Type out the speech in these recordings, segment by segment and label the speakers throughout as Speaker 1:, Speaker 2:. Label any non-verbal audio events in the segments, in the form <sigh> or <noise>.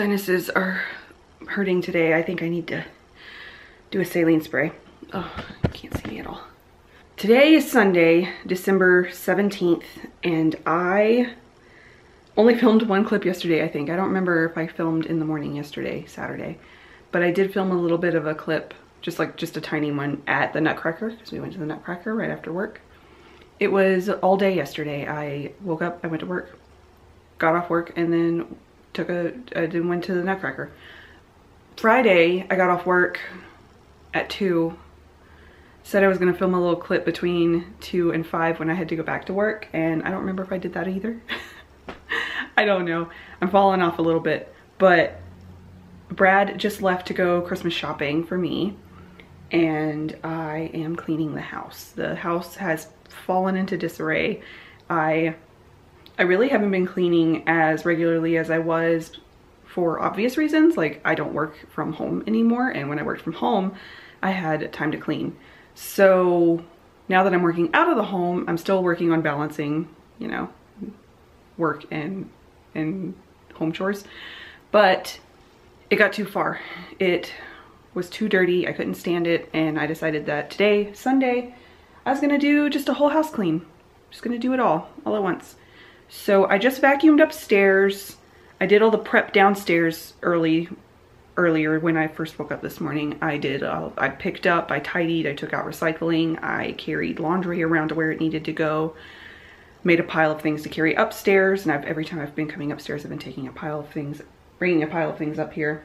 Speaker 1: Sinuses are hurting today. I think I need to do a saline spray. Oh, I can't see me at all. Today is Sunday, December 17th, and I only <laughs> filmed one clip yesterday, I think. I don't remember if I filmed in the morning yesterday, Saturday, but I did film a little bit of a clip, just like just a tiny one at the Nutcracker, because we went to the Nutcracker right after work. It was all day yesterday. I woke up, I went to work, got off work, and then took a, I then went to the Nutcracker. Friday, I got off work at 2 said I was gonna film a little clip between two and five when I had to go back to work and I don't remember if I did that either. <laughs> I don't know. I'm falling off a little bit, but Brad just left to go Christmas shopping for me and I am cleaning the house. The house has fallen into disarray. I I really haven't been cleaning as regularly as I was for obvious reasons. Like I don't work from home anymore and when I worked from home, I had time to clean. So now that I'm working out of the home, I'm still working on balancing, you know, work and, and home chores. But it got too far. It was too dirty. I couldn't stand it. And I decided that today, Sunday, I was gonna do just a whole house clean. Just gonna do it all, all at once. So I just vacuumed upstairs. I did all the prep downstairs early earlier when I first woke up this morning. I did, uh, I picked up, I tidied, I took out recycling, I carried laundry around to where it needed to go, made a pile of things to carry upstairs, and I've, every time I've been coming upstairs, I've been taking a pile of things, bringing a pile of things up here.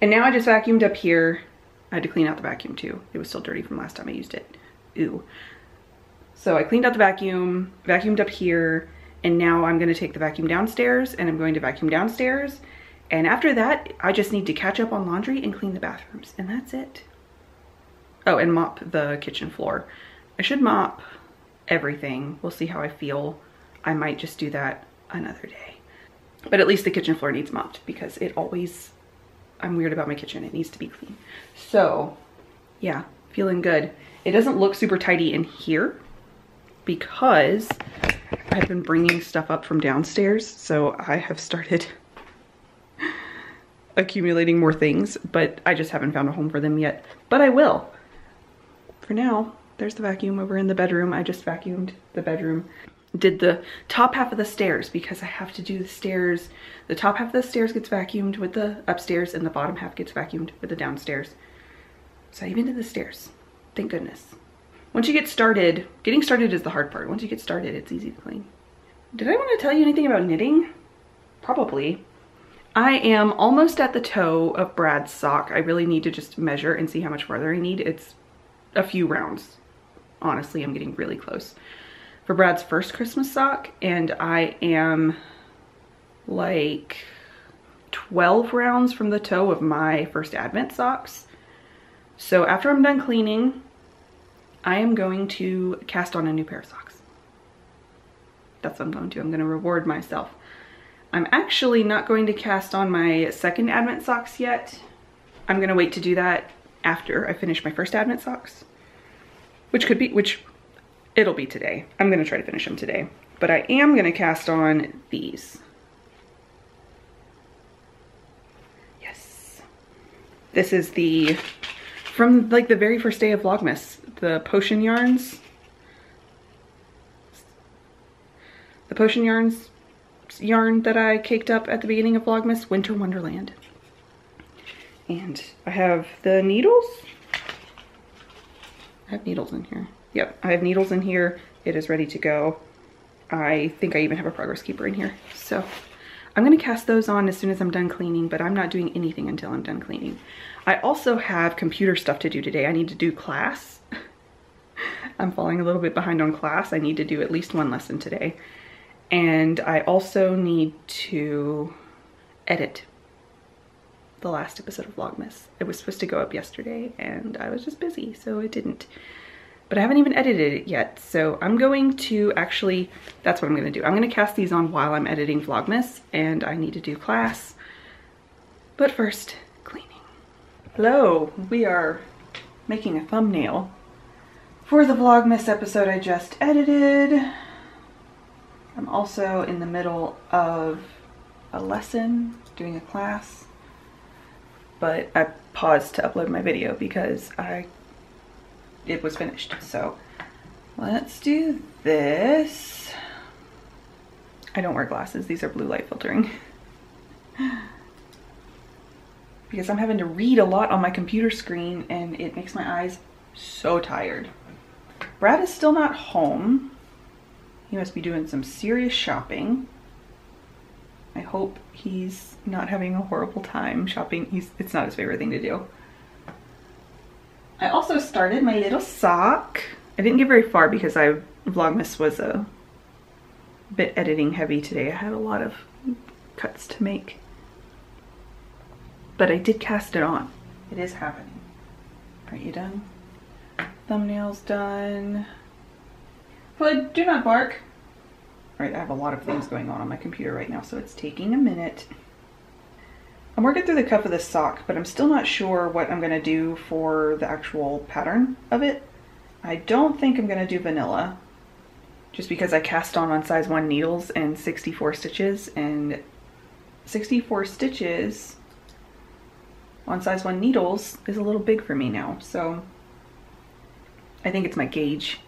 Speaker 1: And now I just vacuumed up here. I had to clean out the vacuum too. It was still dirty from last time I used it. Ooh. So I cleaned out the vacuum, vacuumed up here, and now I'm gonna take the vacuum downstairs and I'm going to vacuum downstairs and after that, I just need to catch up on laundry and clean the bathrooms, and that's it. Oh, and mop the kitchen floor. I should mop everything. We'll see how I feel. I might just do that another day. But at least the kitchen floor needs mopped because it always, I'm weird about my kitchen. It needs to be clean. So yeah, feeling good. It doesn't look super tidy in here because I've been bringing stuff up from downstairs. So I have started <laughs> accumulating more things, but I just haven't found a home for them yet. But I will. For now, there's the vacuum over in the bedroom. I just vacuumed the bedroom. Did the top half of the stairs because I have to do the stairs. The top half of the stairs gets vacuumed with the upstairs and the bottom half gets vacuumed with the downstairs. So I even did the stairs. Thank goodness. Once you get started, getting started is the hard part. Once you get started, it's easy to clean. Did I want to tell you anything about knitting? Probably. I am almost at the toe of Brad's sock. I really need to just measure and see how much farther I need. It's a few rounds. Honestly, I'm getting really close. For Brad's first Christmas sock, and I am like 12 rounds from the toe of my first Advent socks. So after I'm done cleaning, I am going to cast on a new pair of socks. That's what I'm going to. Do. I'm going to reward myself. I'm actually not going to cast on my second Advent socks yet. I'm gonna wait to do that after I finish my first Advent socks, which could be, which it'll be today. I'm gonna try to finish them today, but I am gonna cast on these. Yes. This is the, from like the very first day of Vlogmas, the Potion Yarns. The Potion Yarns yarn that I caked up at the beginning of Vlogmas, Winter Wonderland. And I have the needles. I have needles in here. Yep, I have needles in here. It is ready to go. I think I even have a progress keeper in here. So I'm gonna cast those on as soon as I'm done cleaning, but I'm not doing anything until I'm done cleaning. I also have computer stuff to do today. I need to do class. I'm falling a little bit behind on class. I need to do at least one lesson today. And I also need to edit the last episode of Vlogmas. It was supposed to go up yesterday and I was just busy, so it didn't. But I haven't even edited it yet, so I'm going to actually, that's what I'm gonna do. I'm gonna cast these on while I'm editing Vlogmas and I need to do class. But first, cleaning. Hello, we are making a thumbnail for the Vlogmas episode I just edited. I'm also in the middle of a lesson, doing a class, but I paused to upload my video because I it was finished. So let's do this. I don't wear glasses. These are blue light filtering. <laughs> because I'm having to read a lot on my computer screen and it makes my eyes so tired. Brad is still not home. He must be doing some serious shopping. I hope he's not having a horrible time shopping. He's it's not his favorite thing to do. I also started my little sock. I didn't get very far because I Vlogmas was a bit editing heavy today. I had a lot of cuts to make. But I did cast it on. It is happening. Are you done? Thumbnails done. Hood, do not bark. All right, I have a lot of things going on on my computer right now, so it's taking a minute. I'm working through the cuff of this sock, but I'm still not sure what I'm gonna do for the actual pattern of it. I don't think I'm gonna do vanilla, just because I cast on on size one needles and 64 stitches, and 64 stitches on size one needles is a little big for me now, so I think it's my gauge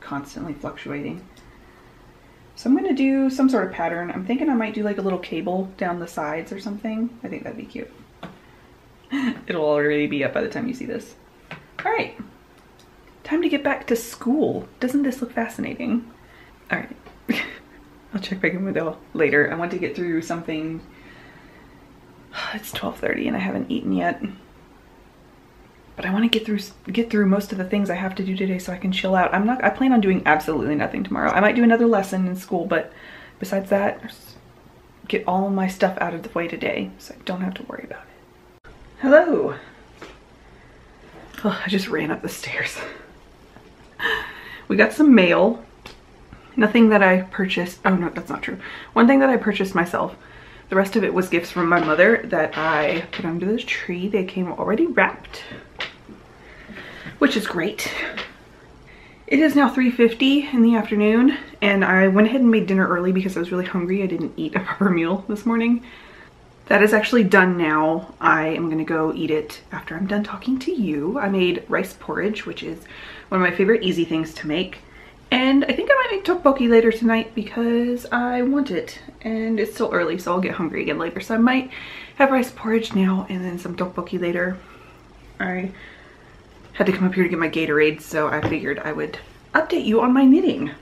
Speaker 1: constantly fluctuating. So I'm gonna do some sort of pattern. I'm thinking I might do like a little cable down the sides or something. I think that'd be cute. <laughs> It'll already be up by the time you see this. All right, time to get back to school. Doesn't this look fascinating? All right, <laughs> I'll check back in with you later. I want to get through something. <sighs> It's 12.30 and I haven't eaten yet but I want to get through get through most of the things I have to do today so I can chill out. I'm not I plan on doing absolutely nothing tomorrow. I might do another lesson in school, but besides that, get all my stuff out of the way today so I don't have to worry about it. Hello. Oh, I just ran up the stairs. <laughs> we got some mail. Nothing that I purchased. Oh no, that's not true. One thing that I purchased myself. The rest of it was gifts from my mother that I put under the tree. They came already wrapped which is great. It is now 3.50 in the afternoon and I went ahead and made dinner early because I was really hungry. I didn't eat a <laughs> proper meal this morning. That is actually done now. I am gonna go eat it after I'm done talking to you. I made rice porridge, which is one of my favorite easy things to make. And I think I might make tteokbokki later tonight because I want it. And it's still early, so I'll get hungry again later. So I might have rice porridge now and then some tteokbokki later. I had to come up here to get my Gatorade, so I figured I would update you on my knitting.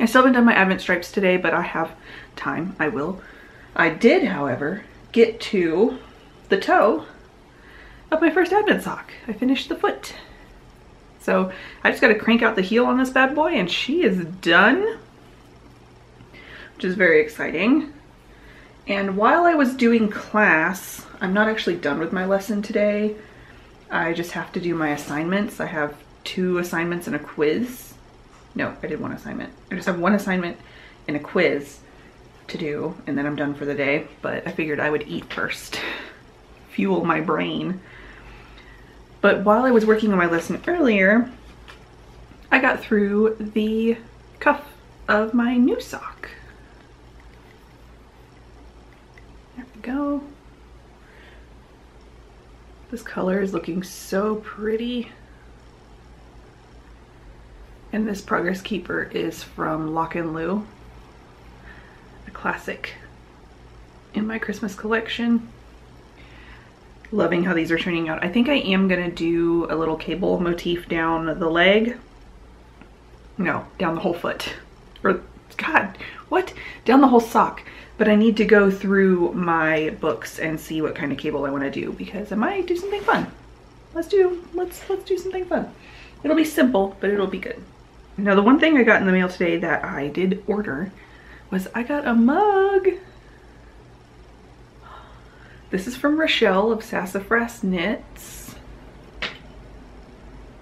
Speaker 1: I still haven't done my advent stripes today, but I have time, I will. I did, however, get to the toe of my first advent sock. I finished the foot. So I just gotta crank out the heel on this bad boy and she is done, which is very exciting. And while I was doing class, I'm not actually done with my lesson today. I just have to do my assignments. I have two assignments and a quiz. No, I did one assignment. I just have one assignment and a quiz to do and then I'm done for the day. But I figured I would eat first, <laughs> fuel my brain. But while I was working on my lesson earlier, I got through the cuff of my new sock. There we go. This color is looking so pretty. And this Progress Keeper is from Lock and Lou, a classic in my Christmas collection. Loving how these are turning out. I think I am gonna do a little cable motif down the leg. No, down the whole foot. Or, God, what? Down the whole sock but I need to go through my books and see what kind of cable I want to do because I might do something fun. Let's do, let's, let's do something fun. It'll be simple, but it'll be good. Now the one thing I got in the mail today that I did order was I got a mug. This is from Rochelle of Sassafras Knits.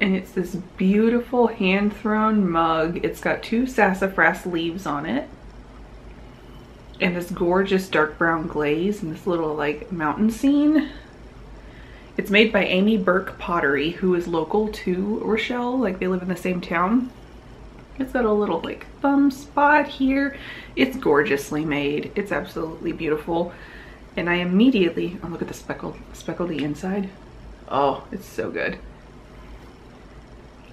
Speaker 1: And it's this beautiful hand-thrown mug. It's got two sassafras leaves on it and this gorgeous dark brown glaze and this little like mountain scene. It's made by Amy Burke Pottery, who is local to Rochelle, like they live in the same town. It's got a little like thumb spot here. It's gorgeously made. It's absolutely beautiful. And I immediately, oh look at the speckled, speckled the inside. Oh, it's so good.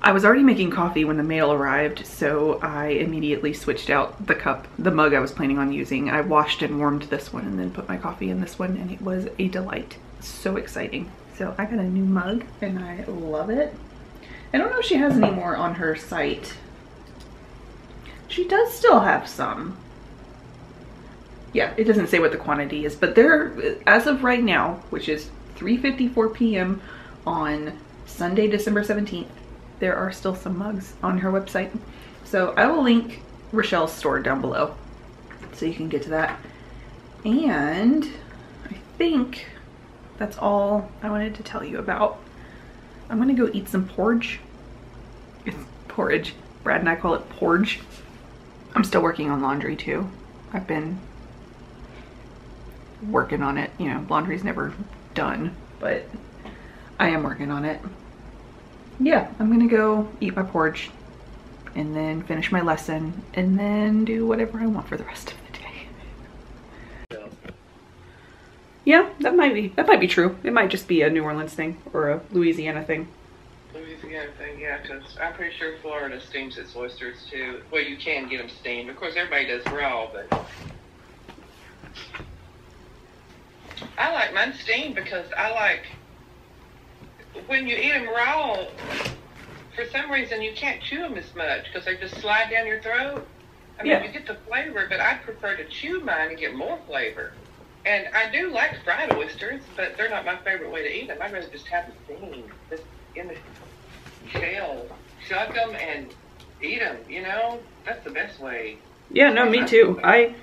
Speaker 1: I was already making coffee when the mail arrived, so I immediately switched out the cup, the mug I was planning on using. I washed and warmed this one and then put my coffee in this one and it was a delight. So exciting. So I got a new mug and I love it. I don't know if she has any more on her site. She does still have some. Yeah, it doesn't say what the quantity is, but there, as of right now, which is 3.54 p.m. on Sunday, December 17th, there are still some mugs on her website. So I will link Rochelle's store down below so you can get to that. And I think that's all I wanted to tell you about. I'm gonna go eat some porridge. It's porridge. Brad and I call it porridge. I'm still working on laundry too. I've been working on it. You know, laundry's never done, but I am working on it yeah, I'm gonna go eat my porridge and then finish my lesson and then do whatever I want for the rest of the day. Yeah, that might be that might be true. It might just be a New Orleans thing or a Louisiana thing.
Speaker 2: Louisiana thing, yeah, because I'm pretty sure Florida steams its oysters too. Well, you can get them steamed. Of course, everybody does raw, but I like mine steamed because I like when you eat them raw, for some reason you can't chew them as much because they just slide down your throat. I mean,
Speaker 1: Yeah.
Speaker 2: you get the flavor, but I prefer to chew mine and get more flavor. And I do like fried oysters, but they're not my favorite way to eat them. I'd rather just have them steamed, just in the shell, shuck them and eat them. You know, that's the best way.
Speaker 1: Yeah, no, me too. I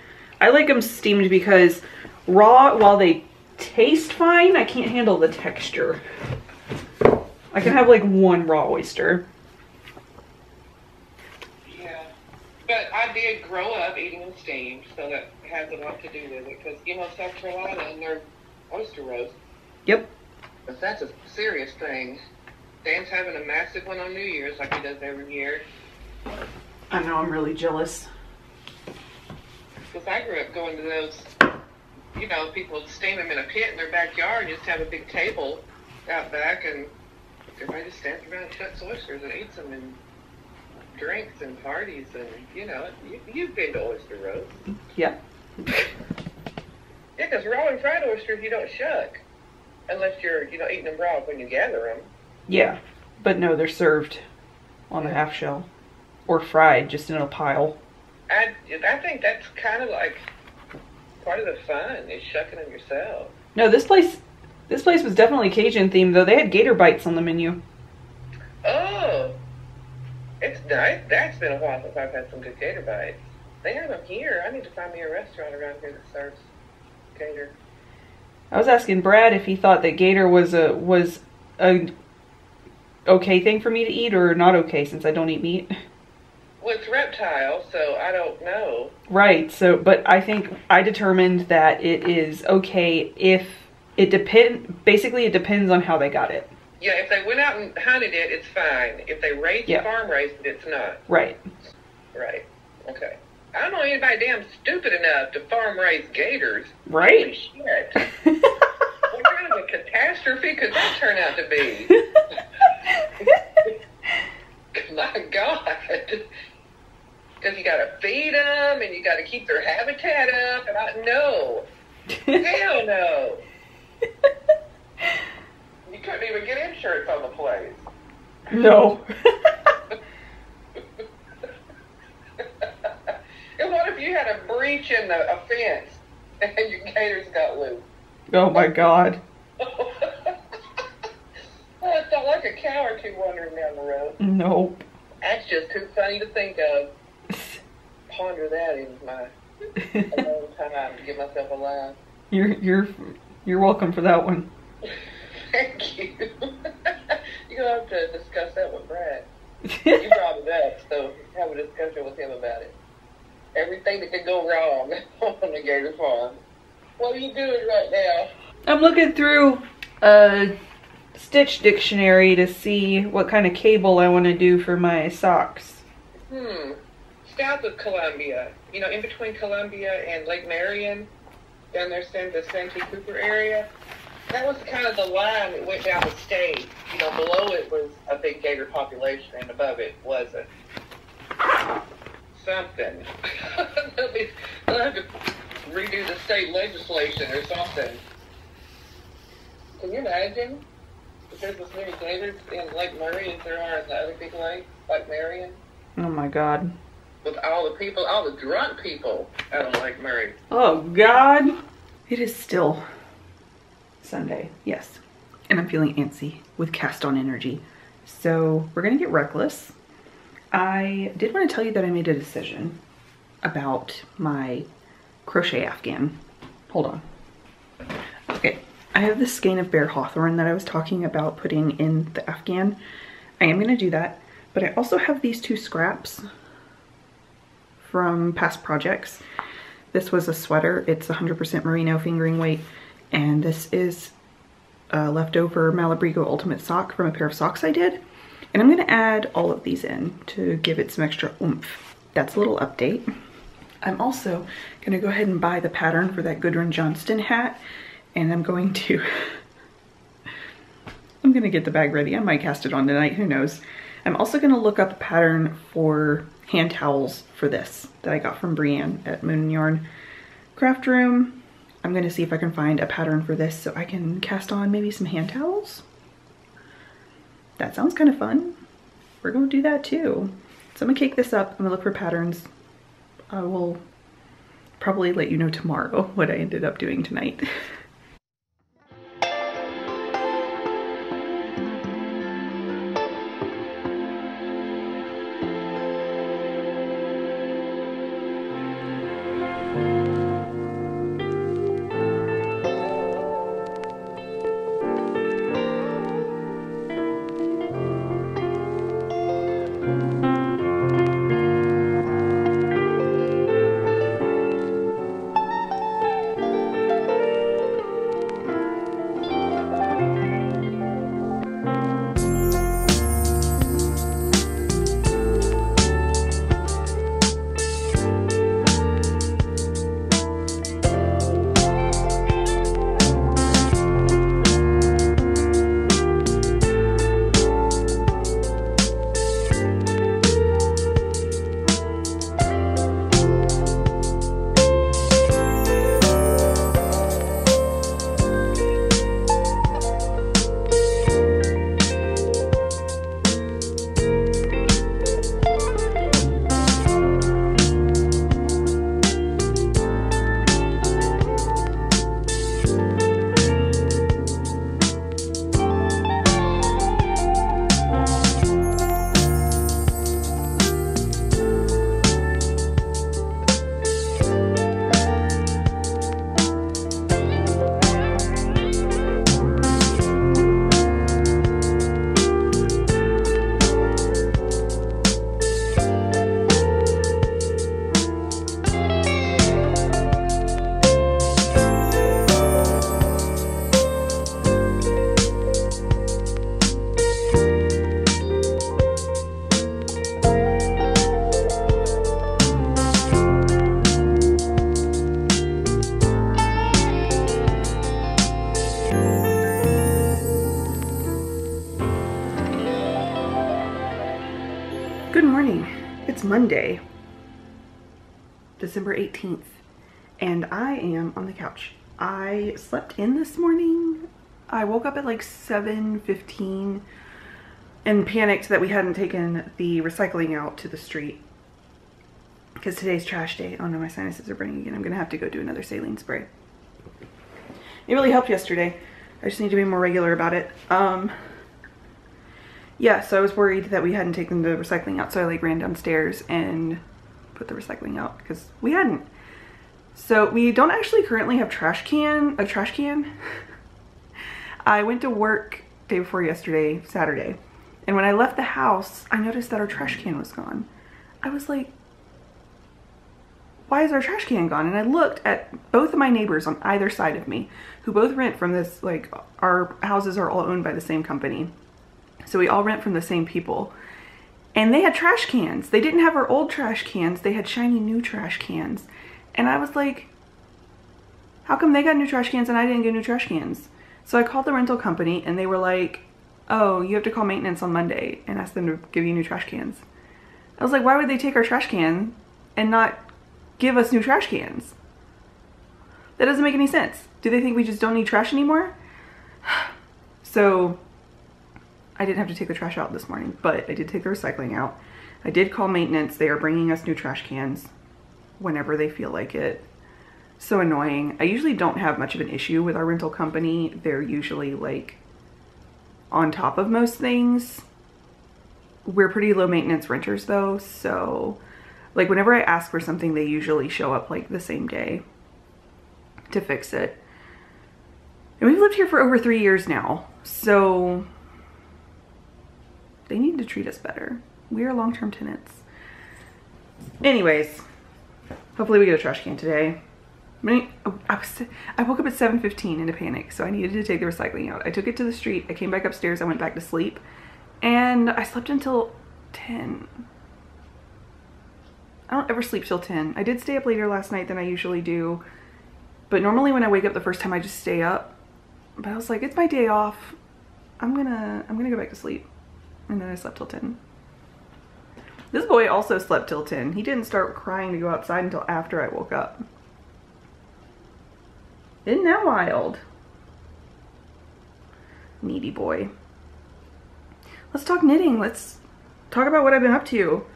Speaker 1: I like them steamed because raw, while they taste fine, I can't handle the texture. I can have like one raw oyster.
Speaker 2: Yeah. But I did grow up eating them steamed, so that has a lot to do with it. Because, you know, South Carolina and their oyster roast,
Speaker 1: Yep.
Speaker 2: but that's a serious thing. Dan's having a massive one on New Year's like he does every year.
Speaker 1: I know, I'm really jealous.
Speaker 2: Because I grew up going to those, you know, people would steam them in a pit in their backyard and just have a big table out back and everybody just stands around and oysters and eats them and drinks and parties and, you know, you, you've been to oyster roast.
Speaker 1: Yep.
Speaker 2: Yeah, because raw and fried oysters you don't shuck unless you're, you know, eating them raw when you gather them.
Speaker 1: Yeah, but no, they're served on the half shell or fried just in a pile.
Speaker 2: I, I think that's kind of like part of the fun is shucking them yourself.
Speaker 1: No, this place this place was definitely Cajun themed though. They had gator bites on the menu.
Speaker 2: Oh, it's nice. That's been a while since I've had some good gator bites. They have them here. I need to find me a restaurant around here that serves gator.
Speaker 1: I was asking Brad if he thought that gator was a was a okay thing for me to eat or not okay since I don't eat meat.
Speaker 2: Well, it's reptile, so I don't know.
Speaker 1: Right. So, but I think I determined that it is okay if it depend. Basically, it depends on how they got it.
Speaker 2: Yeah, if they went out and hunted it, it's fine. If they raised
Speaker 1: Yeah.
Speaker 2: farm raised it, it's not.
Speaker 1: Right.
Speaker 2: Right. Okay. I don't know anybody damn stupid enough to farm raise gators.
Speaker 1: Right.
Speaker 2: Holy shit. <laughs> what kind of a catastrophe could that turn out to be? <laughs> <laughs> My God. Because you got to feed them and you got to keep their habitat up. And I no. Hell no. You couldn't even get insurance on the place.
Speaker 1: no.
Speaker 2: and what if you had a breach in the a fence and your gators got loose?
Speaker 1: oh my God.
Speaker 2: oh, it's not like a cow or two wandering down the road.
Speaker 1: Nope.
Speaker 2: That's just too funny to think of. Ponder that in my alone time to get myself a laugh.
Speaker 1: You're you're you're welcome for that one.
Speaker 2: Thank you. <laughs> You're gonna have to discuss that with Brad. <laughs> You brought it up, so have a discussion with him about it. Everything that could go wrong <laughs> on the Gator Farm. What are you doing right now?
Speaker 1: I'm looking through a Stitch dictionary to see what kind of cable I want to do for my socks.
Speaker 2: hmm, south of Columbia, you know, in between Columbia and Lake Marion, down there, Santee Cooper area. That was kind of the line that went down the state. You know, below it was a big gator population, and above it wasn't. Something. <laughs> they'll have to redo the state legislation or something. Can you imagine? If there's as many gators in Lake Murray as there are in the other big lake, like Marion,
Speaker 1: Oh my god.
Speaker 2: With all the people, all the drunk people out on Lake Murray.
Speaker 1: Oh god. It is still Sunday, yes. And I'm feeling antsy with cast on energy. So we're gonna get reckless. I did want to tell you that I made a decision about my crochet afghan. Hold on. Okay, I have this skein of Bear Hawthorn that I was talking about putting in the afghan. I am gonna do that, but I also have these two scraps from past projects. This was a sweater. It's 100% merino fingering weight. And this is a leftover Malabrigo Ultimate sock from a pair of socks I did. And I'm gonna add all of these in to give it some extra oomph. That's a little update. I'm also gonna go ahead and buy the pattern for that Gudrun Johnston hat. And I'm going to, <laughs> I'm gonna get the bag ready. I might cast it on tonight, who knows. I'm also gonna look up a pattern for hand towels for this that I got from Brienne at Moon and Yarn Craft Room. I'm gonna see if I can find a pattern for this so I can cast on maybe some hand towels. That sounds kind of fun. We're gonna do that too. So I'm gonna cake this up, I'm gonna look for patterns. I will probably let you know tomorrow <laughs> what I ended up doing tonight. <laughs> 18th, and I am on the couch. I slept in this morning. I woke up at like 7.15 and panicked that we hadn't taken the recycling out to the street because today's trash day. Oh no, my sinuses are burning again. I'm gonna have to go do another saline spray. It really helped yesterday. I just need to be more regular about it. Um, yeah, so I was worried that we hadn't taken the recycling out, so I like ran downstairs and put the recycling out because we hadn't. So we don't actually currently have trash can, a trash can. <laughs> I went to work day before yesterday, Saturday, and when I left the house, I noticed that our trash can was gone. I was like, why is our trash can gone? And I looked at both of my neighbors on either side of me, who both rent from this, like, our houses are all owned by the same company. So we all rent from the same people. And they had trash cans. They didn't have our old trash cans. They had shiny new trash cans. And I was like, how come they got new trash cans and I didn't get new trash cans? So I called the rental company and they were like, oh, you have to call maintenance on Monday and ask them to give you new trash cans. I was like, why would they take our trash can and not give us new trash cans? That doesn't make any sense. Do they think we just don't need trash anymore? <sighs> So I didn't have to take the trash out this morning, but I did take the recycling out. I did call maintenance. They are bringing us new trash cans whenever they feel like it. So annoying. I usually don't have much of an issue with our rental company. They're usually like on top of most things. We're pretty low maintenance renters though, so like whenever I ask for something, they usually show up like the same day to fix it. And we've lived here for over three years now, so they need to treat us better. We are long-term tenants. Anyways, hopefully we get a trash can today. I, was, I woke up at 7.15 in a panic, so I needed to take the recycling out. I took it to the street, I came back upstairs, I went back to sleep, and I slept until 10. I don't ever sleep till 10. I did stay up later last night than I usually do, but normally when I wake up the first time I just stay up but I was like, it's my day off. I'm gonna, I'm gonna go back to sleep. And then I slept till 10. This boy also slept till 10. He didn't start crying to go outside until after I woke up. Isn't that wild? Needy boy. Let's talk knitting. Let's talk about what I've been up to.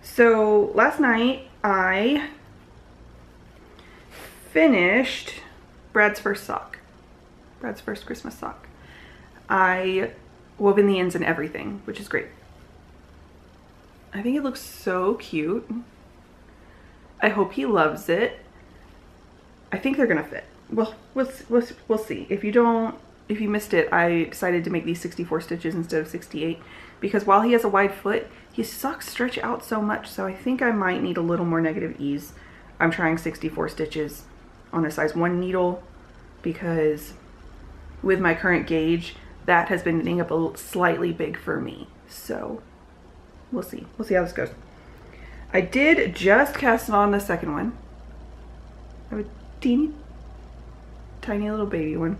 Speaker 1: So last night I finished Brad's first sock. Brad's first Christmas sock. I wove in the ends and everything, which is great. I think it looks so cute. I hope he loves it. I think they're gonna fit. Well, we'll, we'll, we'll see. If you don't, if you missed it, I decided to make these 64 stitches instead of 68 because while he has a wide foot, his socks stretch out so much. So I think I might need a little more negative ease. I'm trying 64 stitches on a size one needle because with my current gauge, that has been getting up a slightly big for me. So we'll see. We'll see how this goes. I did just cast on the second one. I have a teeny, tiny little baby one.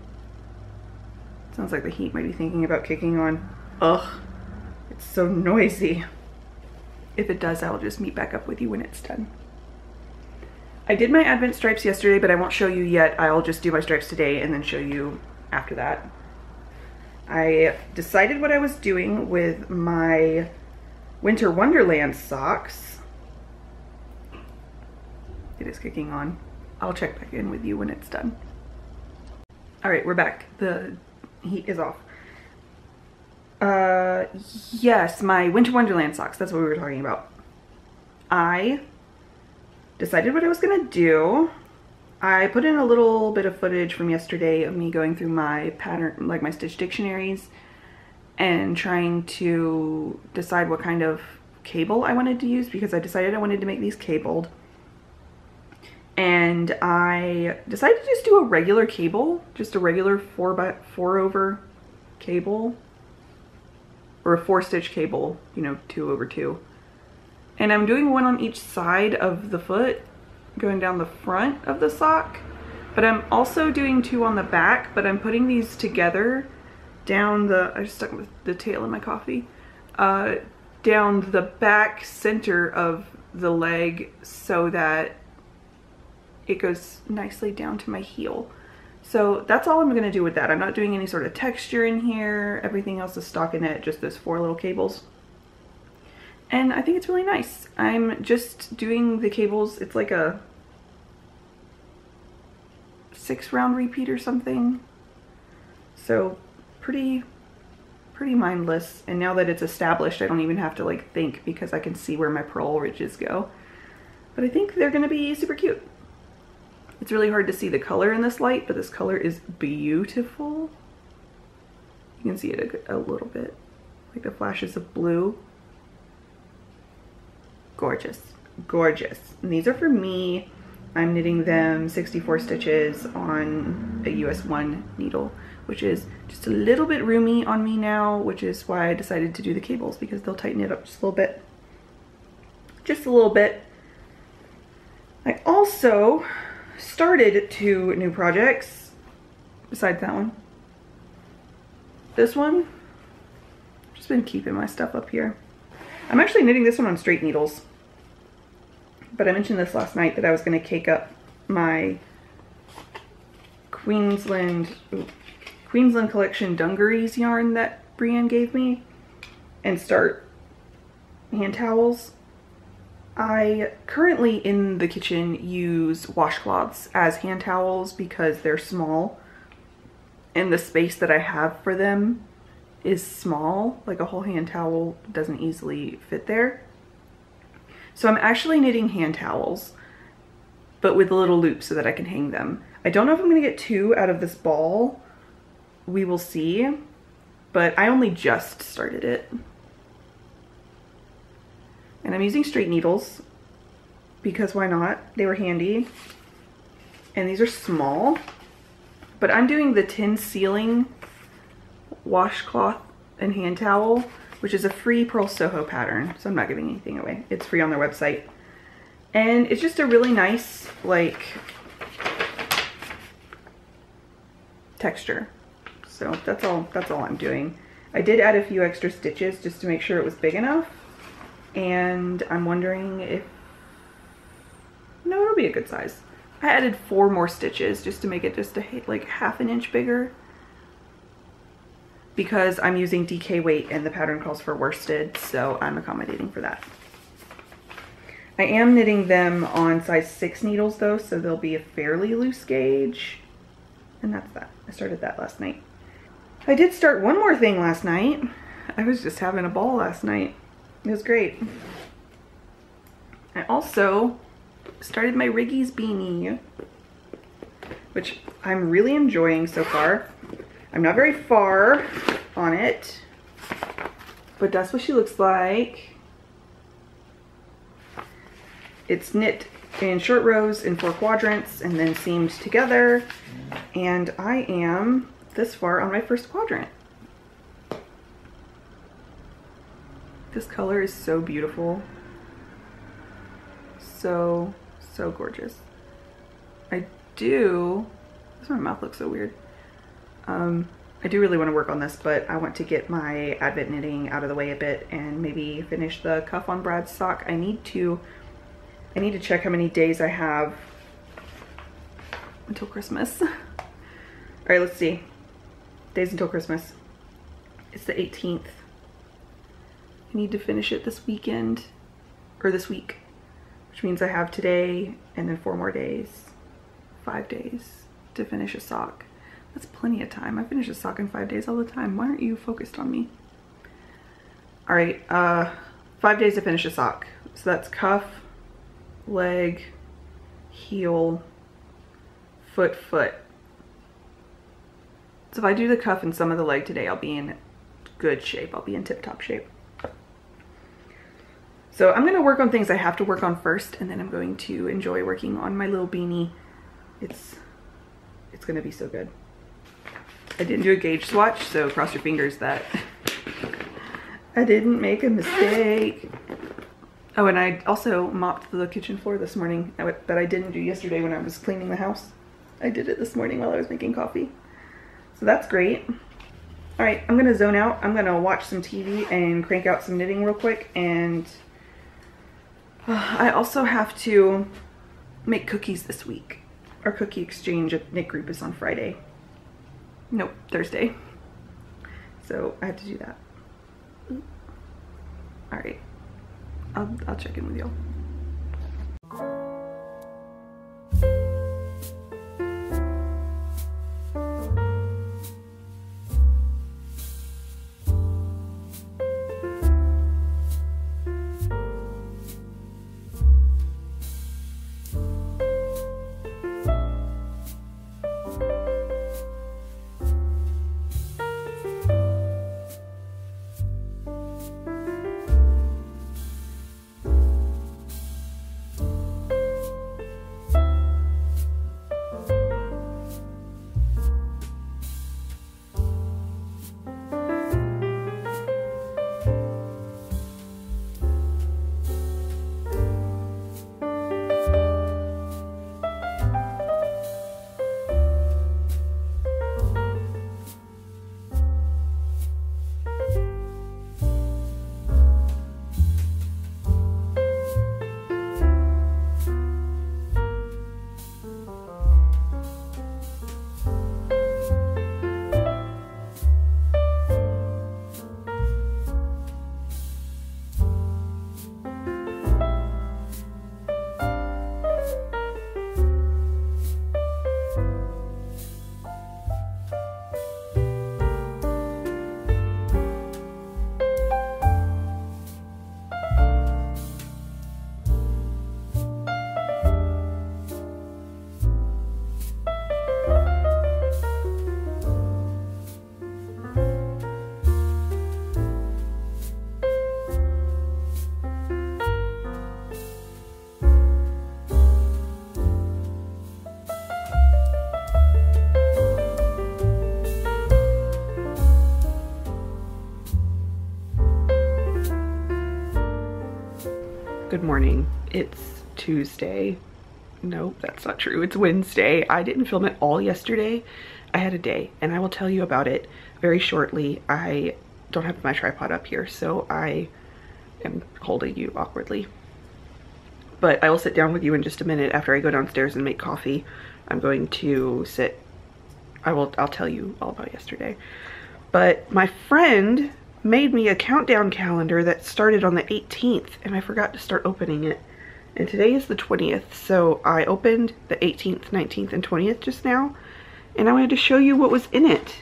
Speaker 1: Sounds like the heat might be thinking about kicking on. Ugh, it's so noisy. If it does, I'll just meet back up with you when it's done. I did my advent stripes yesterday, but I won't show you yet. I'll just do my stripes today and then show you after that. I decided what I was doing with my Winter Wonderland socks. It is kicking on. I'll check back in with you when it's done. All right, we're back. The heat is off. Uh, yes, my Winter Wonderland socks. That's what we were talking about. I decided what I was gonna do. I put in a little bit of footage from yesterday of me going through my pattern, like my stitch dictionaries and trying to decide what kind of cable I wanted to use because I decided I wanted to make these cabled. And I decided to just do a regular cable, just a regular four by four over cable or a four stitch cable, you know, two over two. And I'm doing one on each side of the foot going down the front of the sock, but I'm also doing two on the back, but I'm putting these together down the, I just stuck with the tail in my coffee, uh, down the back center of the leg so that it goes nicely down to my heel. So that's all I'm gonna do with that. I'm not doing any sort of texture in here. Everything else is stockinette, just those four little cables and I think it's really nice. I'm just doing the cables, it's like a six round repeat or something. So pretty, pretty mindless. And now that it's established, I don't even have to like think because I can see where my purl ridges go. But I think they're gonna be super cute. It's really hard to see the color in this light, but this color is beautiful. You can see it a, a little bit, like the flashes of blue gorgeous, gorgeous. And these are for me. I'm knitting them 64 stitches on a US 1 needle, which is just a little bit roomy on me now, which is why I decided to do the cables because they'll tighten it up just a little bit. just a little bit. I also started two new projects besides that one. This one, just been keeping my stuff up here. I'm actually knitting this one on straight needles. But I mentioned this last night that I was going to cake up my Queensland ooh, Queensland Collection dungarees yarn that Brienne gave me and start hand towels. I currently in the kitchen use washcloths as hand towels because they're small and the space that I have for them is small. Like a whole hand towel doesn't easily fit there. So I'm actually knitting hand towels, but with a little loop so that I can hang them. I don't know if I'm gonna get two out of this ball. We will see, but I only just started it. And I'm using straight needles because why not? They were handy. And these are small, but I'm doing the tin ceiling washcloth and hand towel, which is a free Purl Soho pattern. So I'm not giving anything away. It's free on their website. And it's just a really nice, like, texture. So that's all, that's all I'm doing. I did add a few extra stitches just to make sure it was big enough. And I'm wondering if, no, it'll be a good size. I added four more stitches just to make it just a, like half an inch bigger because I'm using DK weight and the pattern calls for worsted, so I'm accommodating for that. I am knitting them on size 6 needles though, so they'll be a fairly loose gauge. And that's that. I started that last night. I did start one more thing last night. I was just having a ball last night. It was great. I also started my Riggies beanie, which I'm really enjoying so far. I'm not very far on it, but that's what she looks like. It's knit in short rows in four quadrants and then seamed together. And I am this far on my first quadrant. This color is so beautiful. So, so gorgeous. I do, this my mouth looks so weird. Um, I do really want to work on this, but I want to get my Advent knitting out of the way a bit and maybe finish the cuff on Brad's sock. I need to, I need to check how many days I have until Christmas. <laughs> All right, let's see. Days until Christmas. It's the 18th. I need to finish it this weekend, or this week, which means I have today and then four more days, five days to finish a sock. That's plenty of time. I finish a sock in five days all the time. Why aren't you focused on me? All right, uh, five days to finish a sock. So that's cuff, leg, heel, foot, foot. So if I do the cuff and some of the leg today, I'll be in good shape. I'll be in tip-top shape. So I'm gonna work on things I have to work on first and then I'm going to enjoy working on my little beanie. It's, it's gonna be so good. I didn't do a gauge swatch, so cross your fingers that I didn't make a mistake. Oh, and I also mopped the kitchen floor this morning that I didn't do yesterday when I was cleaning the house. I did it this morning while I was making coffee. So that's great. All right, I'm gonna zone out. I'm gonna watch some TV and crank out some knitting real quick and uh, I also have to make cookies this week. Our cookie exchange at knit group is on Friday. Nope, Thursday. So I have to do that. All right, I'll, I'll check in with y'all. Good morning. It's Tuesday. Nope, that's not true. It's Wednesday. I didn't film it all yesterday. I had a day and I will tell you about it very shortly. I don't have my tripod up here, so I am holding you awkwardly. But I will sit down with you in just a minute after I go downstairs and make coffee. I'm going to sit, I will, I'll tell you all about yesterday. But my friend made me a countdown calendar that started on the 18th and I forgot to start opening it. And today is the 20th, so I opened the 18th, 19th, and 20th just now, and I wanted to show you what was in it.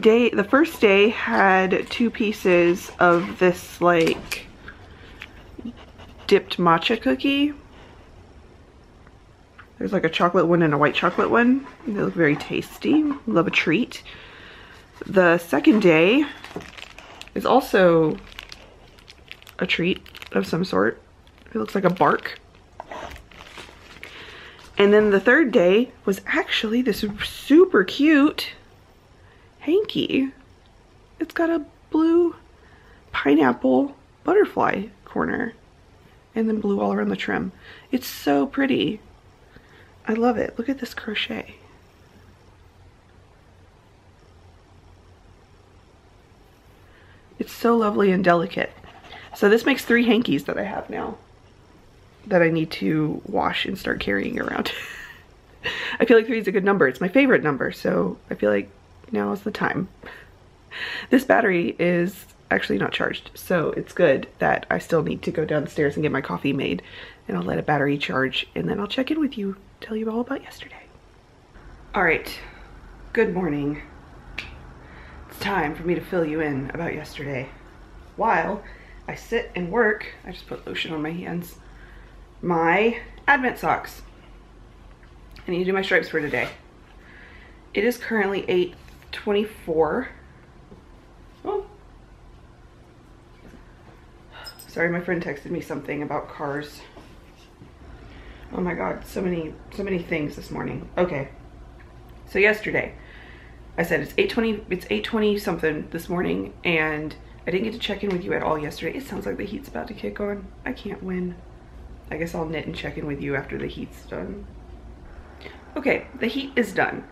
Speaker 1: Day, the first day had two pieces of this like dipped matcha cookie. There's like a chocolate one and a white chocolate one. They look very tasty. Love a treat. The second day is also a treat of some sort. It looks like a bark. And then the third day was actually this super cute hanky. It's got a blue pineapple butterfly corner and then blue all around the trim. It's so pretty. I love it. Look at this crochet. It's so lovely and delicate. So this makes three hankies that I have now that I need to wash and start carrying around. <laughs> I feel like three is a good number. It's my favorite number, so I feel like now is the time. This battery is actually not charged, so it's good that I still need to go downstairs and get my coffee made, and I'll let a battery charge, and then I'll check in with you, tell you all about yesterday. All right, good morning time for me to fill you in about yesterday. While I sit and work, I just put lotion on my hands, my Advent socks. I need to do my stripes for today. It is currently 8.24. Oh. Sorry, my friend texted me something about cars. Oh my god, so many, so many things this morning. Okay. So yesterday, I said it's 8.20, it's 8.20 something this morning and I didn't get to check in with you at all yesterday. It sounds like the heat's about to kick on. I can't win. I guess I'll knit and check in with you after the heat's done. Okay, the heat is done.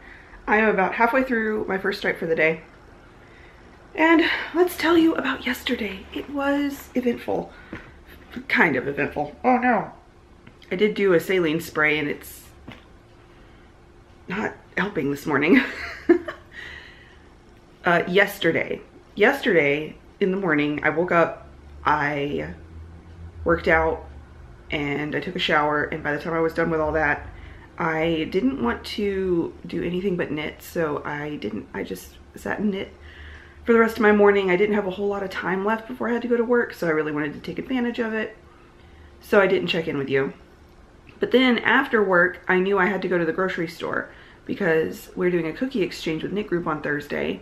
Speaker 1: I am about halfway through my first stripe for the day. And let's tell you about yesterday. It was eventful. Kind of eventful. Oh no. I did do a saline spray and it's not helping this morning. <laughs> uh, yesterday. Yesterday in the morning, I woke up, I worked out, and I took a shower, and by the time I was done with all that, I didn't want to do anything but knit, so I didn't, I just sat and knit for the rest of my morning. I didn't have a whole lot of time left before I had to go to work, so I really wanted to take advantage of it. So I didn't check in with you. But then after work, I knew I had to go to the grocery store because we're doing a cookie exchange with Knit Group on Thursday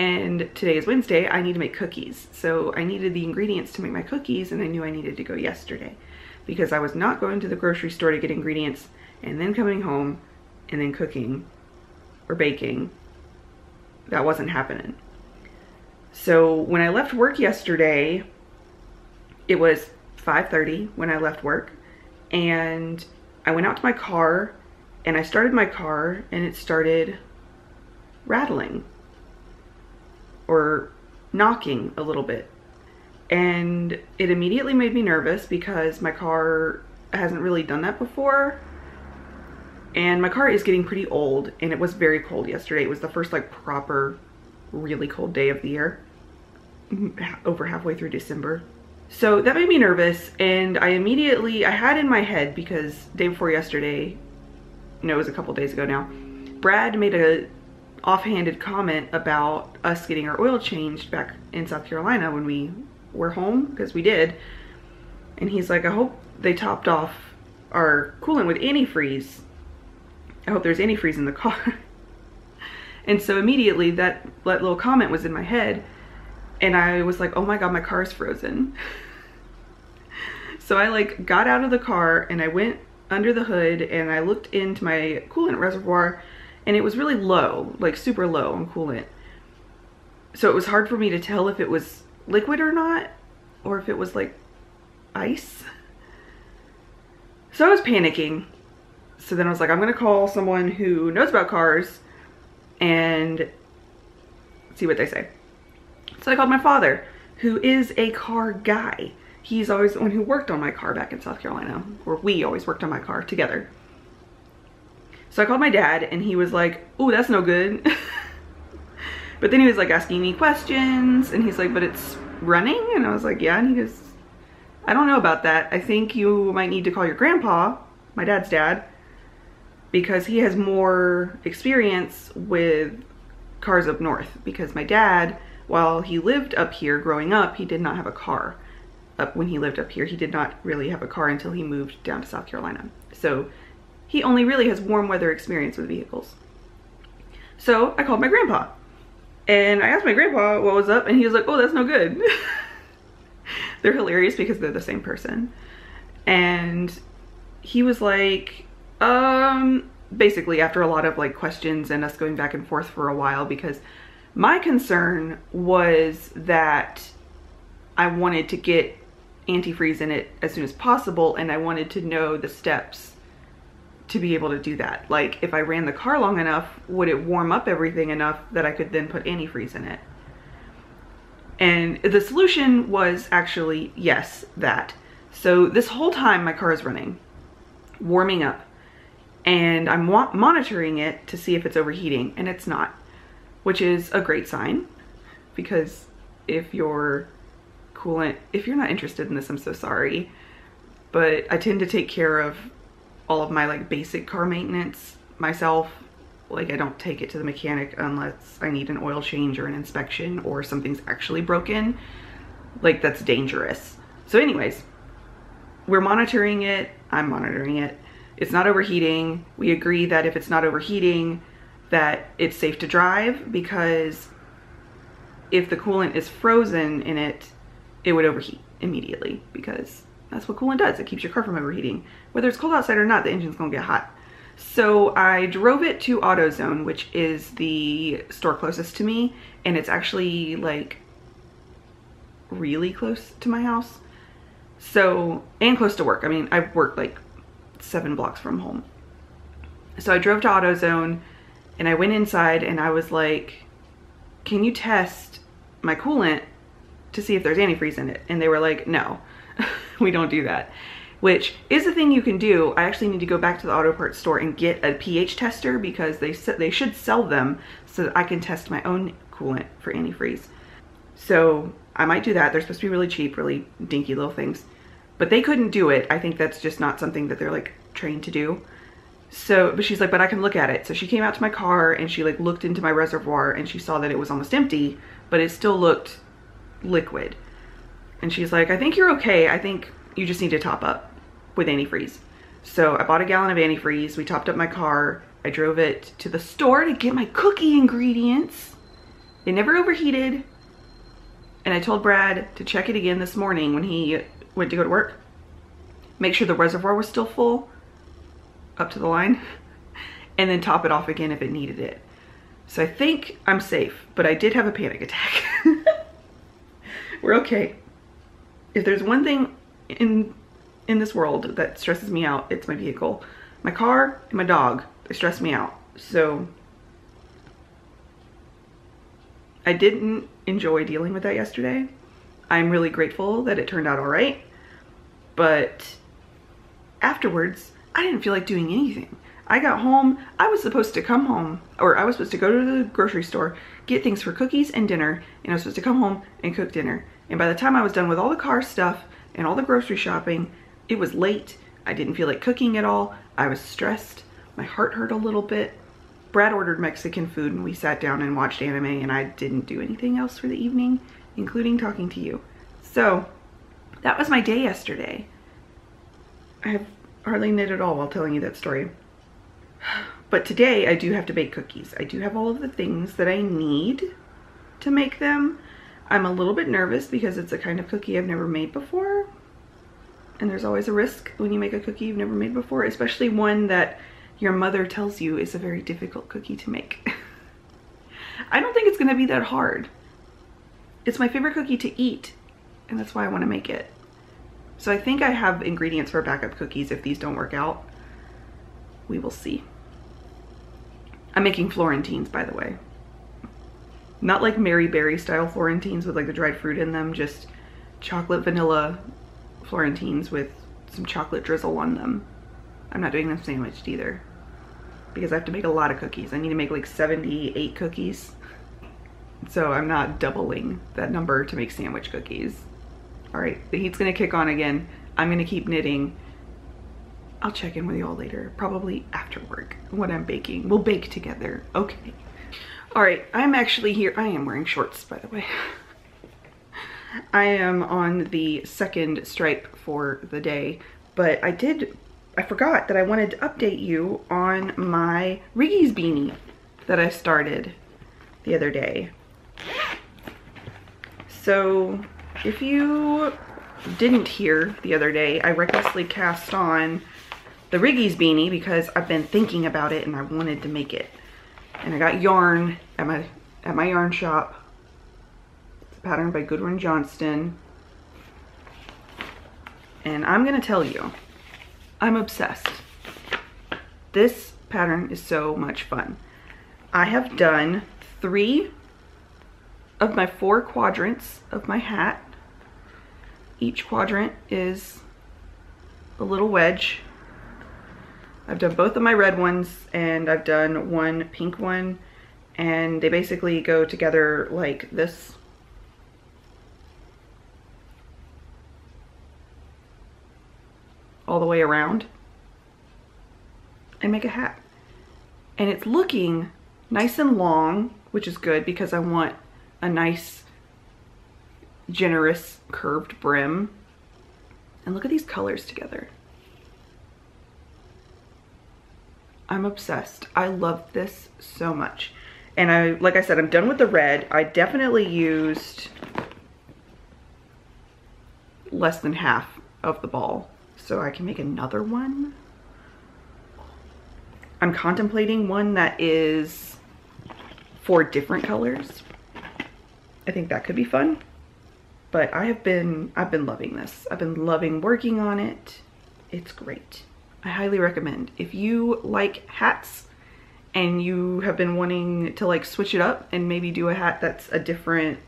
Speaker 1: and today is Wednesday, I need to make cookies. So I needed the ingredients to make my cookies and I knew I needed to go yesterday because I was not going to the grocery store to get ingredients and then coming home and then cooking or baking. That wasn't happening. So when I left work yesterday, it was 5.30 when I left work and I went out to my car and I started my car and it started rattling or knocking a little bit. And it immediately made me nervous because my car hasn't really done that before. And my car is getting pretty old and it was very cold yesterday. It was the first like proper really cold day of the year. <laughs> Over halfway through December. So that made me nervous and I immediately, I had in my head because day before yesterday, no, it was a couple days ago now, Brad made a offhanded comment about us getting our oil changed back in South Carolina when we were home, because we did. And he's like, I hope they topped off our coolant with antifreeze. I hope there's antifreeze in the car. <laughs> and so immediately that, that little comment was in my head and I was like, oh my God, my car is frozen. <laughs> so I like got out of the car and I went under the hood and I looked into my coolant reservoir and it was really low, like super low on coolant. So it was hard for me to tell if it was liquid or not, or if it was like ice. So I was panicking. So then I was like, I'm gonna call someone who knows about cars and see what they say. So I called my father, who is a car guy. He's always the one who worked on my car back in South Carolina, or we always worked on my car together. So I called my dad and he was like, oh, that's no good. <laughs> but then he was like asking me questions and he's like, but it's running? And I was like, yeah. And he goes, I don't know about that. I think you might need to call your grandpa, my dad's dad, because he has more experience with cars up north. Because my dad, while he lived up here growing up, he did not have a car. Up when he lived up here, he did not really have a car until he moved down to South Carolina. So he only really has warm weather experience with vehicles. So I called my grandpa and I asked my grandpa what was up and he was like, oh, that's no good. <laughs> they're hilarious because they're the same person. And he was like, um, basically after a lot of like questions and us going back and forth for a while because my concern was that I wanted to get antifreeze in it as soon as possible and I wanted to know the steps to be able to do that. Like if I ran the car long enough, would it warm up everything enough that I could then put antifreeze in it? And the solution was actually yes, that. So this whole time my car is running, warming up, and I'm monitoring it to see if it's overheating, and it's not, which is a great sign because if your coolant, if you're not interested in this, I'm so sorry, but I tend to take care of all of my like basic car maintenance myself. Like I don't take it to the mechanic unless I need an oil change or an inspection or something's actually broken. Like that's dangerous. So anyways, we're monitoring it. I'm monitoring it. It's not overheating. We agree that if it's not overheating, that it's safe to drive because if the coolant is frozen in it, it would overheat immediately because that's what coolant does. It keeps your car from overheating. Whether it's cold outside or not, the engine's gonna get hot. So I drove it to AutoZone, which is the store closest to me. And it's actually like really close to my house. So, and close to work. I mean, I work like seven blocks from home. So I drove to AutoZone and I went inside and I was like, can you test my coolant to see if there's antifreeze in it? And they were like, no. <laughs> we don't do that which is a thing you can do. I actually need to go back to the auto parts store and get a pH tester because they they should sell them so that I can test my own coolant for antifreeze. So I might do that. They're supposed to be really cheap, really dinky little things. But they couldn't do it. I think that's just not something that they're like trained to do. So, but she's like, but I can look at it. So she came out to my car and she like looked into my reservoir and she saw that it was almost empty, but it still looked liquid. And she's like, I think you're okay. I think you just need to top up with antifreeze. So I bought a gallon of antifreeze. We topped up my car. I drove it to the store to get my cookie ingredients. They never overheated. And I told Brad to check it again this morning when he went to go to work. Make sure the reservoir was still full up to the line <laughs> and then top it off again if it needed it. So I think I'm safe, but I did have a panic attack. <laughs> We're okay if there's one thing in in this world that stresses me out, it's my vehicle. My car and my dog, they stress me out. So I didn't enjoy dealing with that yesterday. I'm really grateful that it turned out all right. But afterwards, I didn't feel like doing anything. I got home, I was supposed to come home, or I was supposed to go to the grocery store, get things for cookies and dinner, and I was supposed to come home and cook dinner. And by the time I was done with all the car stuff and all the grocery shopping, it was late. I didn't feel like cooking at all. I was stressed. My heart hurt a little bit. Brad ordered Mexican food and we sat down and watched anime and I didn't do anything else for the evening, including talking to you. So that was my day yesterday. I have hardly knit at all while telling you that story. But today I do have to bake cookies. I do have all of the things that I need to make them. I'm a little bit nervous because it's a kind of cookie I've never made before. And there's always a risk when you make a cookie you've never made before, especially one that your mother tells you is a very difficult cookie to make. <laughs> I don't think it's gonna be that hard. It's my favorite cookie to eat, and that's why I wanna make it. So I think I have ingredients for backup cookies if these don't work out. We will see. I'm making Florentines, by the way. Not like Mary Berry style Florentines with like the dried fruit in them, just chocolate vanilla Florentines with some chocolate drizzle on them. I'm not doing them sandwiched either because I have to make a lot of cookies. I need to make like 78 cookies. So I'm not doubling that number to make sandwich cookies. All right, the heat's gonna kick on again. I'm gonna keep knitting. I'll check in with y'all later, probably after work when I'm baking. We'll bake together, okay. All right, I'm actually here. I am wearing shorts, by the way. I am on the second stripe for the day, but I did, I forgot that I wanted to update you on my Riggy's beanie that I started the other day. So if you didn't hear the other day, I recklessly cast on the Riggy's beanie because I've been thinking about it and I wanted to make it. And I got yarn at my at my yarn shop It's A pattern by Goodwin Johnston. And I'm gonna tell you, I'm obsessed. This pattern is so much fun. I have done three of my four quadrants of my hat. Each quadrant is a little wedge. I've done both of my red ones and I've done one pink one and they basically go together like this all the way around and make a hat. And it's looking nice and long, which is good because I want a nice, generous curved brim. And look at these colors together. I'm obsessed. I love this so much. And I, like I said, I'm done with the red. I definitely used less than half of the ball so I can make another one. I'm contemplating one that is four different colors. I think that could be fun. But I have been, I've been loving this. I've been loving working on it. It's great. I highly recommend. If you like hats and you have been wanting to like switch it up and maybe do a hat that's a different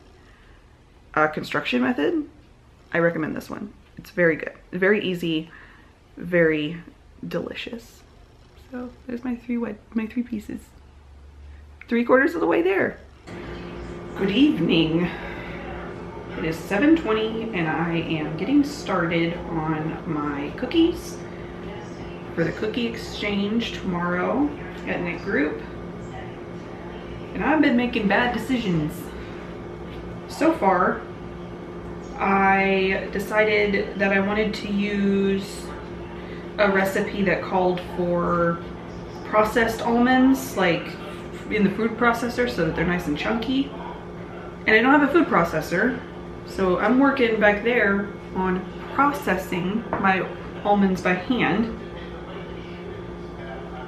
Speaker 1: uh, construction method, I recommend this one. It's very good, very easy, very delicious. So there's my three my three pieces. Three quarters of the way there. Good evening. It is 7.20 and I am getting started on my cookies for the cookie exchange tomorrow at Knit Group. And I've been making bad decisions. So far, I decided that I wanted to use a recipe that called for processed almonds, like in the food processor so that they're nice and chunky. And I don't have a food processor, so I'm working back there on processing my almonds by hand.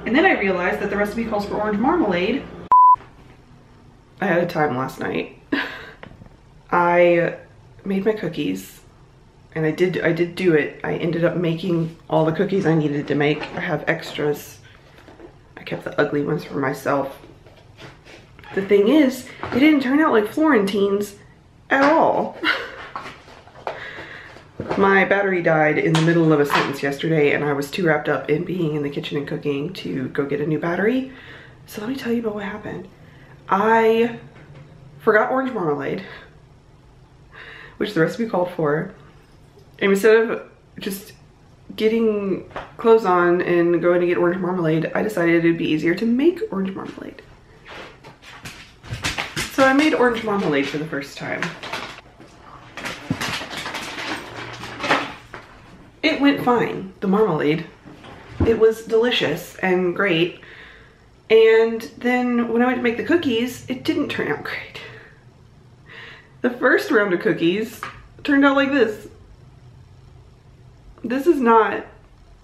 Speaker 1: And then I realized that the recipe calls for orange marmalade. I had a time last night. I made my cookies and I did I did do it. I ended up making all the cookies I needed to make. I have extras. I kept the ugly ones for myself. The thing is, it didn't turn out like Florentines at all. <laughs> My battery died in the middle of a sentence yesterday and I was too wrapped up in being in the kitchen and cooking to go get a new battery. So let me tell you about what happened. I forgot orange marmalade which the recipe called for. And instead of just getting clothes on and going to get orange marmalade, I decided it'd be easier to make orange marmalade. So I made orange marmalade for the first time. It went fine, the marmalade. It was delicious and great. And then when I went to make the cookies, it didn't turn out great. The first round of cookies turned out like this. This is not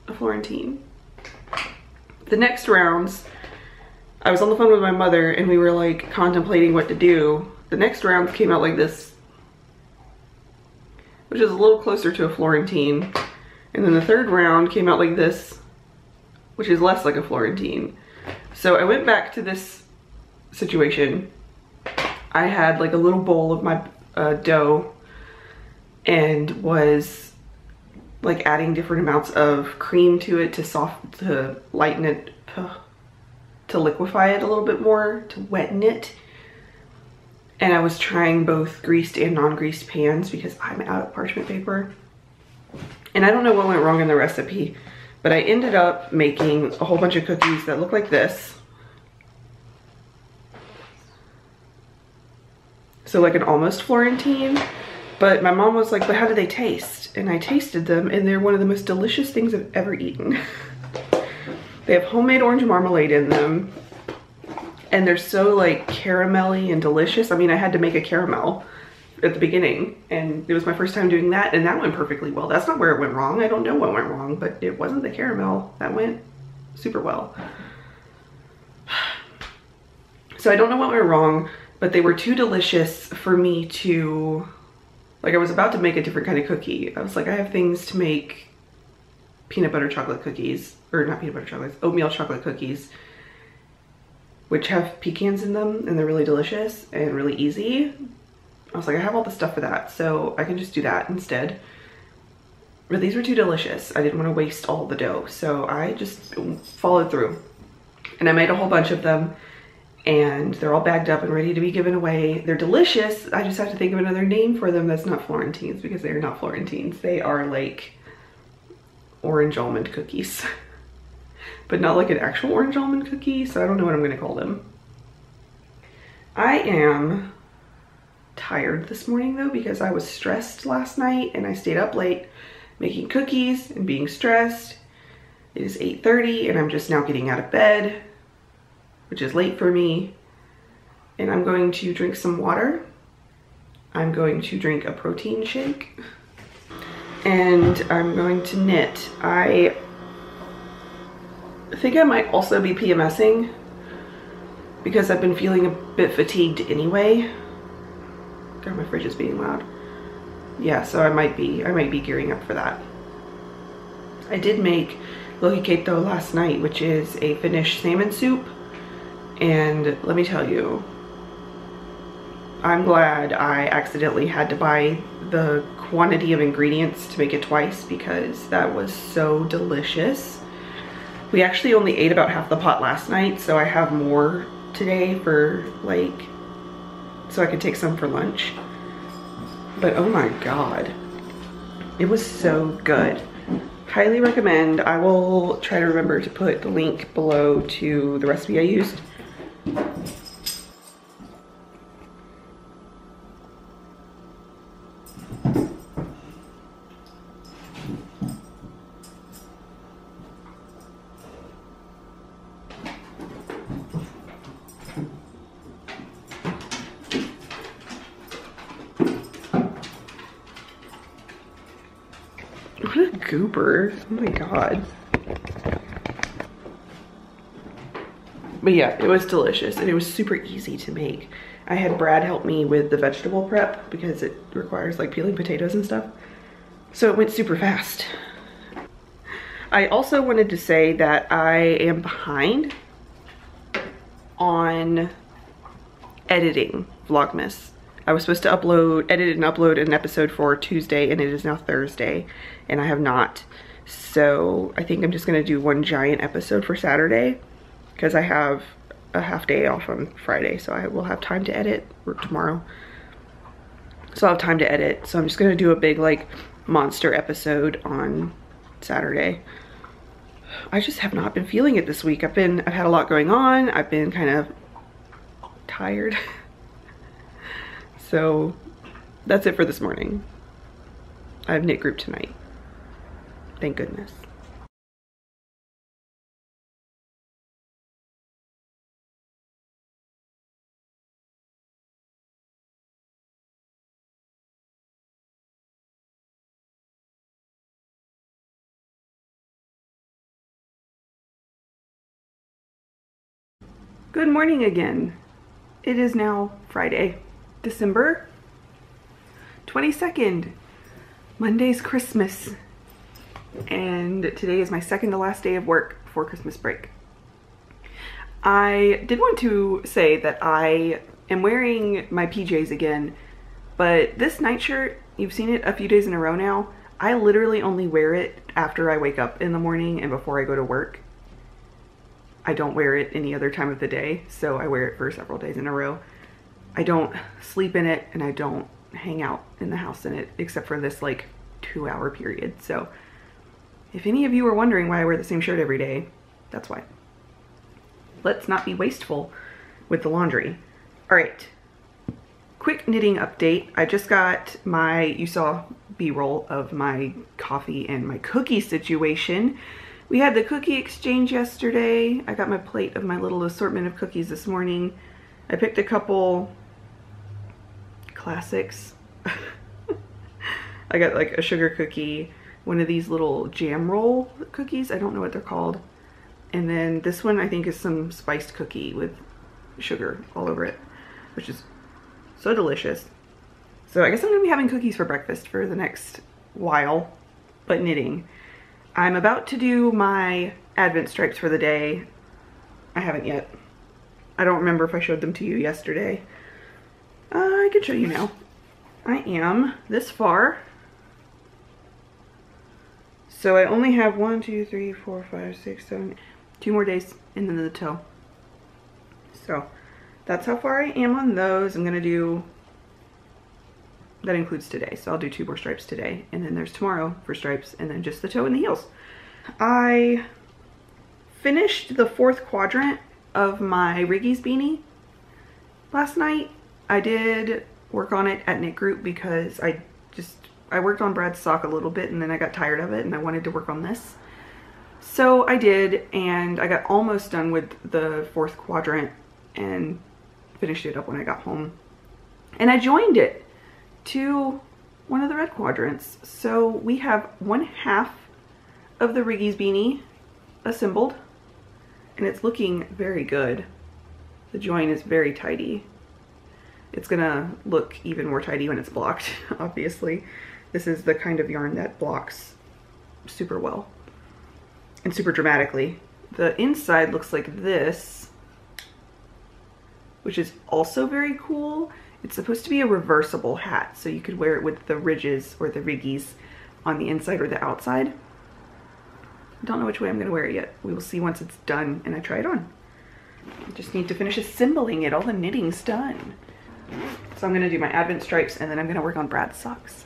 Speaker 1: a Florentine. The next rounds, I was on the phone with my mother and we were like contemplating what to do. The next rounds came out like this. which is a little closer to a Florentine. And then the third round came out like this, which is less like a Florentine. So I went back to this situation. I had like a little bowl of my uh, dough and was like adding different amounts of cream to it to soft to lighten it to liquefy it a little bit more to wetten it and I was trying both greased and non-greased pans because I'm out of parchment paper and I don't know what went wrong in the recipe but I ended up making a whole bunch of cookies that look like this so like an almost Florentine but my mom was like, but how do they taste? And I tasted them and they're one of the most delicious things I've ever eaten. <laughs> they have homemade orange marmalade in them. And they're so like caramelly and delicious. I mean, I had to make a caramel at the beginning and it was my first time doing that and that went perfectly well. That's not where it went wrong. I don't know what went wrong, but it wasn't the caramel. That went super well. So I don't know what went wrong, but they were too delicious for me to like I was about to make a different kind of cookie. I was like, I have things to make peanut butter chocolate cookies, or not peanut butter chocolate, oatmeal chocolate cookies, which have pecans in them and they're really delicious and really easy. I was like, I have all the stuff for that, so I can just do that instead. But these were too delicious. I didn't want to waste all the dough, so I just followed through. And I made a whole bunch of them and they're all bagged up and ready to be given away. They're delicious. I just have to think of another name for them that's not Florentines because they're not Florentines. They are like orange almond cookies, <laughs> but not like an actual orange almond cookie. So I don't know what I'm gonna call them. I am tired this morning though because I was stressed last night and I stayed up late making cookies and being stressed. It is 8.30 and I'm just now getting out of bed which is late for me. And I'm going to drink some water. I'm going to drink a protein shake. And I'm going to knit. I think I might also be PMSing because I've been feeling a bit fatigued anyway. God, my fridge is being loud. Yeah, so I might be, I might be gearing up for that. I did make lohi though last night, which is a Finnish salmon soup and let me tell you, I'm glad I accidentally had to buy the quantity of ingredients to make it twice because that was so delicious. We actually only ate about half the pot last night, so I have more today for like, so I could take some for lunch. But oh my God, it was so good. Highly recommend. I will try to remember to put the link below to the recipe I used. What a goober. Oh my god. But yeah, it was delicious and it was super easy to make. I had Brad help me with the vegetable prep because it requires like peeling potatoes and stuff. So it went super fast. I also wanted to say that I am behind on editing Vlogmas. I was supposed to upload, edit and upload an episode for Tuesday and it is now Thursday and I have not. So I think I'm just gonna do one giant episode for Saturday because I have a half day off on Friday, so I will have time to edit tomorrow. So I'll have time to edit. So I'm just gonna do a big like monster episode on Saturday. I just have not been feeling it this week. I've been, I've had a lot going on. I've been kind of tired. <laughs> so that's it for this morning. I have knit group tonight. Thank goodness. Good morning again. It is now Friday, December 22nd. Monday's Christmas and today is my second to last day of work before Christmas break. I did want to say that I am wearing my PJs again, but this nightshirt, you've seen it a few days in a row now, I literally only wear it after I wake up in the morning and before I go to work. I don't wear it any other time of the day, so I wear it for several days in a row. I don't sleep in it and I don't hang out in the house in it except for this like two hour period. So if any of you are wondering why I wear the same shirt every day, that's why. Let's not be wasteful with the laundry. All right, quick knitting update. I just got my, you saw B-roll of my coffee and my cookie situation. We had the cookie exchange yesterday. I got my plate of my little assortment of cookies this morning. I picked a couple classics. <laughs> I got like a sugar cookie, one of these little jam roll cookies. I don't know what they're called. And then this one I think is some spiced cookie with sugar all over it, which is so delicious. So I guess I'm gonna be having cookies for breakfast for the next while, but knitting. I'm about to do my advent stripes for the day. I haven't yet. I don't remember if I showed them to you yesterday. Uh, I can show you now. I am this far. So I only have one, two, three, four, five, six, seven, two more days and then the toe. So that's how far I am on those. I'm gonna do, that includes today. So I'll do two more stripes today. And then there's tomorrow for stripes and then just the toe and the heels. I finished the fourth quadrant of my Riggy's beanie last night. I did work on it at Knit Group because I just, I worked on Brad's sock a little bit and then I got tired of it and I wanted to work on this. So I did and I got almost done with the fourth quadrant and finished it up when I got home. And I joined it to one of the red quadrants. So we have one half of the Riggy's beanie assembled and it's looking very good. The join is very tidy. It's gonna look even more tidy when it's blocked, <laughs> obviously. This is the kind of yarn that blocks super well and super dramatically. The inside looks like this, which is also very cool. It's supposed to be a reversible hat, so you could wear it with the ridges or the riggies on the inside or the outside. I don't know which way I'm gonna wear it yet. We will see once it's done and I try it on. I just need to finish assembling it. All the knitting's done. So I'm gonna do my advent stripes and then I'm gonna work on Brad's socks,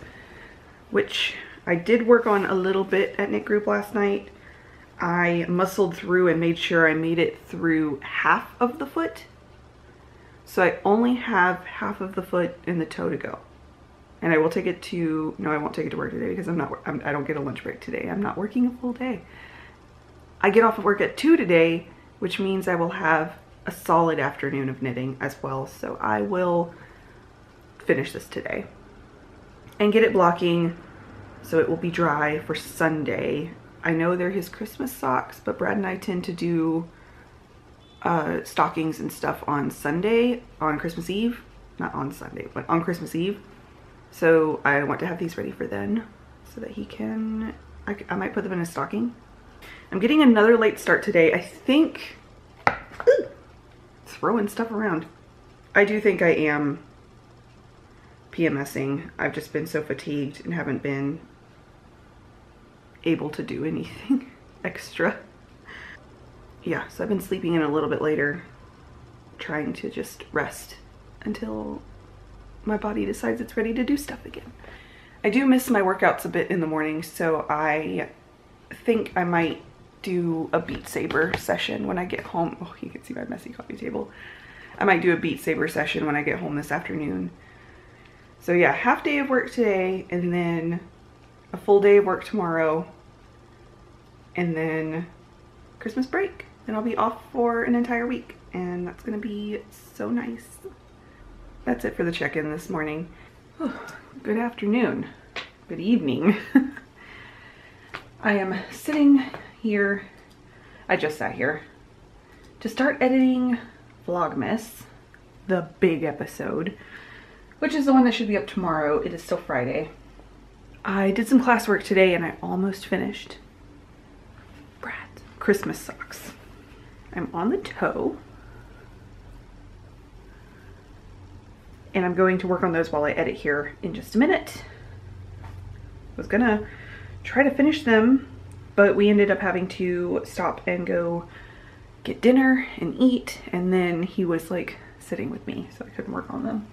Speaker 1: which I did work on a little bit at Knit Group last night. I muscled through and made sure I made it through half of the foot. So I only have half of the foot and the toe to go. And I will take it to, no, I won't take it to work today because I'm not, I'm, I don't get a lunch break today. I'm not working a full day. I get off of work at two today, which means I will have a solid afternoon of knitting as well. So I will finish this today and get it blocking so it will be dry for Sunday. I know they're his Christmas socks, but Brad and I tend to do uh, stockings and stuff on Sunday, on Christmas Eve. Not on Sunday, but on Christmas Eve. So I want to have these ready for then so that he can, I, I might put them in a stocking. I'm getting another late start today. I think, ooh, throwing stuff around. I do think I am PMSing. I've just been so fatigued and haven't been able to do anything <laughs> extra. Yeah, so I've been sleeping in a little bit later, trying to just rest until my body decides it's ready to do stuff again. I do miss my workouts a bit in the morning, so I think I might do a Beat Saber session when I get home. Oh, you can see my messy coffee table. I might do a Beat Saber session when I get home this afternoon. So yeah, half day of work today and then a full day of work tomorrow and then Christmas break. And I'll be off for an entire week and that's gonna be so nice. That's it for the check-in this morning. Oh, <sighs> good afternoon, good evening. <laughs> I am sitting here, I just sat here, to start editing Vlogmas, the big episode, which is the one that should be up tomorrow. It is still Friday. I did some classwork today and I almost finished. Brad, Christmas socks. I'm on the toe. And I'm going to work on those while I edit here in just a minute. I was gonna try to finish them, but we ended up having to stop and go get dinner and eat. And then he was like sitting with me, so I couldn't work on them.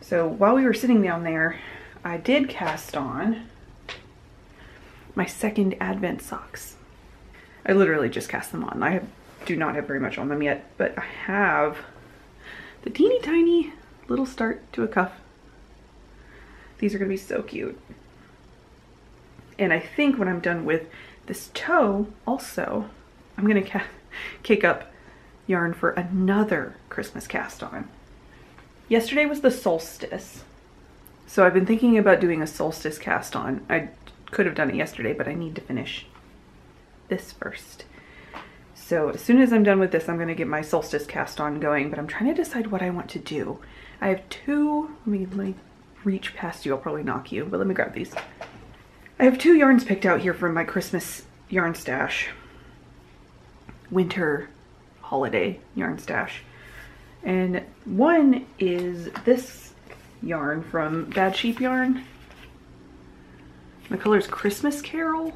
Speaker 1: So while we were sitting down there, I did cast on my second Advent socks. I literally just cast them on. I have, do not have very much on them yet, but I have the teeny tiny little start to a cuff. These are gonna be so cute. And I think when I'm done with this toe also, I'm gonna kick up yarn for another Christmas cast on. Yesterday was the solstice. So I've been thinking about doing a solstice cast on. I could have done it yesterday, but I need to finish this first. So as soon as I'm done with this, I'm gonna get my solstice cast on going, but I'm trying to decide what I want to do. I have two, let me, reach past you, I'll probably knock you, but let me grab these. I have two yarns picked out here from my Christmas yarn stash. Winter holiday yarn stash. And one is this yarn from Bad Sheep Yarn. The color is Christmas Carol.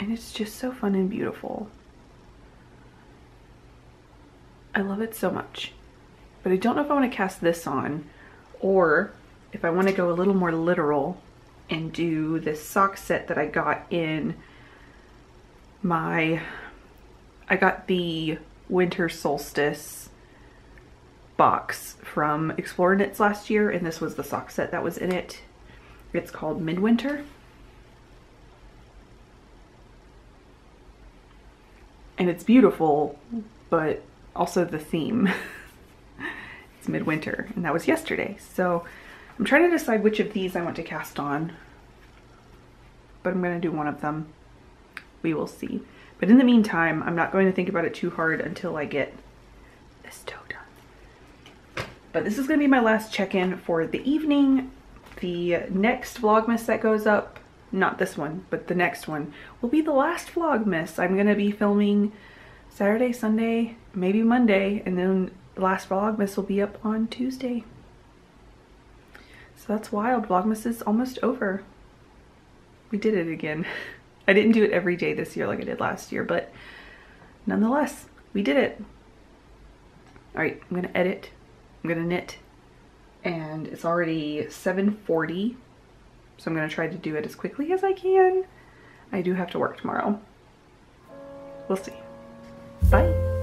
Speaker 1: And it's just so fun and beautiful. I love it so much. But I don't know if I want to cast this on or if I want to go a little more literal and do this sock set that I got in my, I got the winter solstice box from Explore Knits last year, and this was the sock set that was in it. It's called Midwinter. And it's beautiful, but also the theme. <laughs> it's midwinter, and that was yesterday. So I'm trying to decide which of these I want to cast on, but I'm going to do one of them. We will see. But in the meantime, I'm not going to think about it too hard until I get this toe done. But this is going to be my last check-in for the evening. The next Vlogmas that goes up, not this one, but the next one, will be the last Vlogmas. I'm going to be filming Saturday, Sunday, maybe Monday, and then the last Vlogmas will be up on Tuesday. So that's wild. Vlogmas is almost over. We did it again. <laughs> I didn't do it every day this year like I did last year, but nonetheless, we did it. All right, I'm gonna edit, I'm gonna knit, and it's already 7.40, so I'm gonna try to do it as quickly as I can. I do have to work tomorrow. We'll see. Bye.